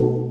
Música